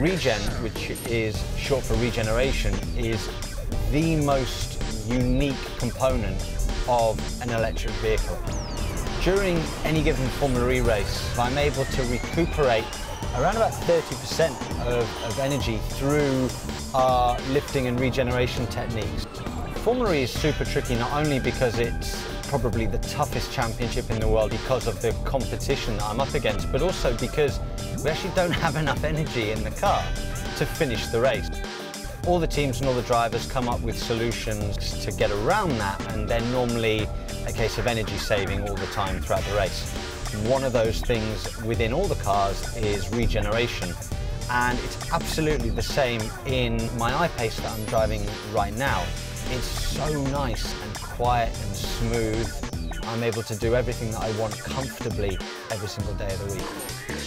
Regen, which is short for regeneration, is the most unique component of an electric vehicle. During any given Formula E race, I'm able to recuperate around about 30% of, of energy through our lifting and regeneration techniques. Formula E is super tricky not only because it's probably the toughest championship in the world because of the competition that I'm up against, but also because we actually don't have enough energy in the car to finish the race. All the teams and all the drivers come up with solutions to get around that, and they're normally a case of energy saving all the time throughout the race. One of those things within all the cars is regeneration, and it's absolutely the same in my I-Pace that I'm driving right now. It's so nice and quiet and smooth. I'm able to do everything that I want comfortably every single day of the week.